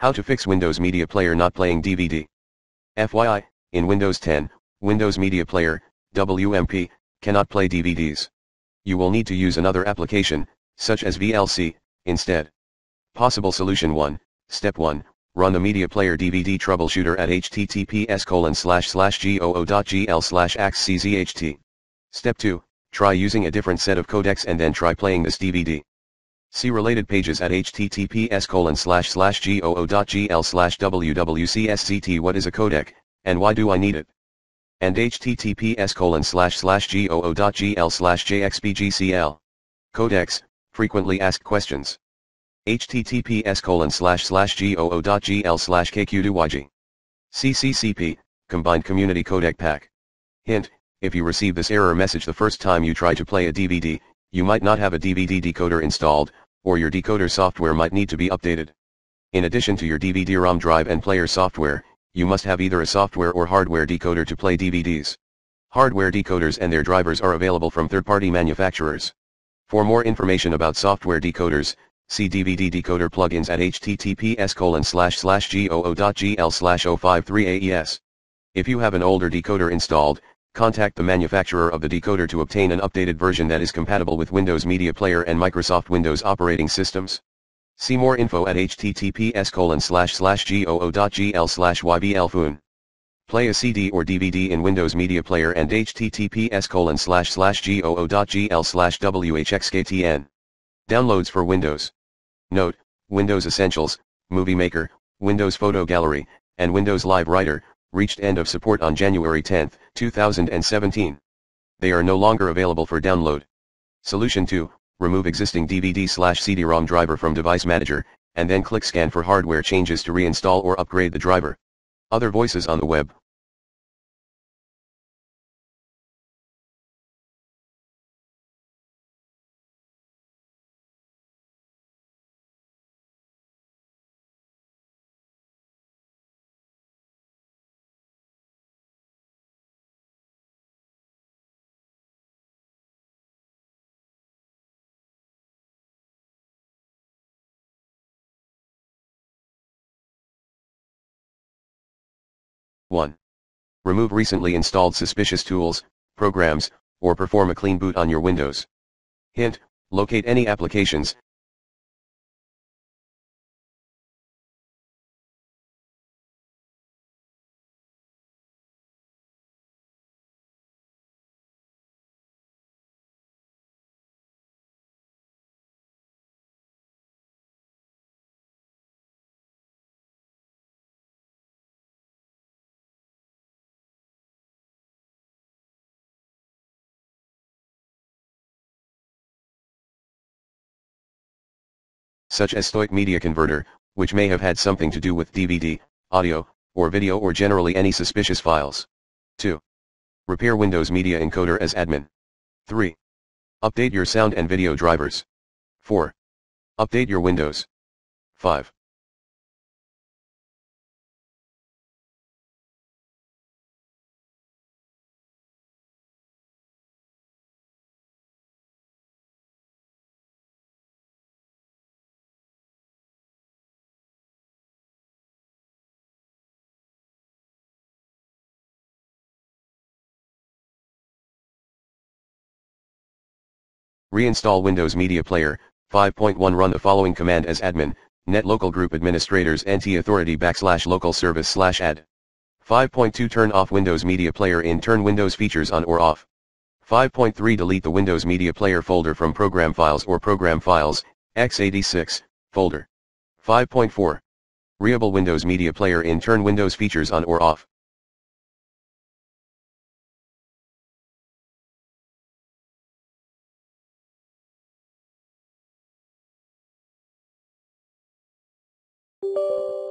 How to fix Windows Media Player not playing DVD. FYI, in Windows 10, Windows Media Player, WMP, cannot play DVDs. You will need to use another application, such as VLC, instead. Possible solution 1, Step 1, run the Media Player DVD troubleshooter at https colon slash slash goo.gl slash. Step 2, try using a different set of codecs and then try playing this DVD. See related pages at https colon slash slash goo.gl slash wwcszt what is a codec, and why do I need it? And https colon slash slash goo.gl slash jxpgcl. Codecs, frequently asked questions. https colon slash slash goo.gl slash kq2yg. CCCP, Combined Community Codec Pack. Hint, if you receive this error message the first time you try to play a DVD, you might not have a DVD decoder installed, or your decoder software might need to be updated. In addition to your DVD-ROM drive and player software, you must have either a software or hardware decoder to play DVDs. Hardware decoders and their drivers are available from third-party manufacturers. For more information about software decoders, see DVD decoder plugins at https colon slash slash goo.gl slash 053aes. If you have an older decoder installed, contact the manufacturer of the decoder to obtain an updated version that is compatible with Windows Media Player and Microsoft Windows operating systems. See more info at https colon slash slash goo.gl slash yblfoon. Play a CD or DVD in Windows Media Player and https colon slash slash goo.gl slash whxktn. Downloads for Windows. Note, Windows Essentials, Movie Maker, Windows Photo Gallery, and Windows Live Writer, reached end of support on January 10, 2017. They are no longer available for download. Solution 2, remove existing DVD slash CD-ROM driver from Device Manager, and then click Scan for hardware changes to reinstall or upgrade the driver. Other voices on the web. One. Remove recently installed suspicious tools, programs, or perform a clean boot on your Windows. Hint, locate any applications, such as Stoik Media Converter, which may have had something to do with DVD, audio, or video or generally any suspicious files. 2. Repair Windows Media Encoder as admin. 3. Update your sound and video drivers. 4. Update your Windows. 5. Reinstall Windows Media Player, 5.1 Run the following command as admin, net local group administrators NT-authority backslash local service slash add. 5.2 Turn off Windows Media Player in Turn Windows features on or off. 5.3 Delete the Windows Media Player folder from Program Files or Program Files, x86, folder. 5.4. Reable Windows Media Player in Turn Windows features on or off. you